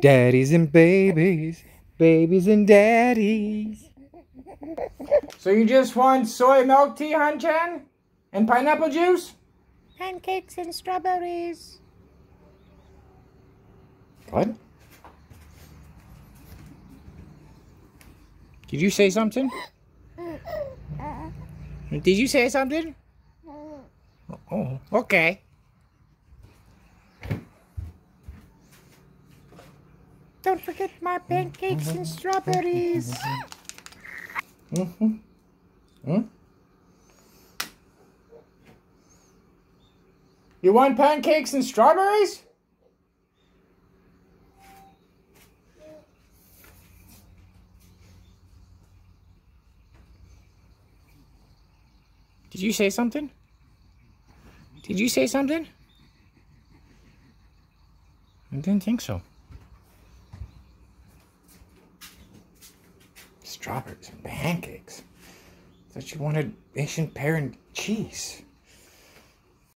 Daddies and babies, babies and daddies. So you just want soy milk tea, Han-chan? And pineapple juice? Pancakes and strawberries. What? Did you say something? Did you say something? Oh, okay. Don't forget my pancakes and strawberries. Mm-hmm. Hmm? You want pancakes and strawberries? Did you say something? Did you say something? I didn't think so. Strawberries and pancakes. I thought you wanted Asian pear and cheese.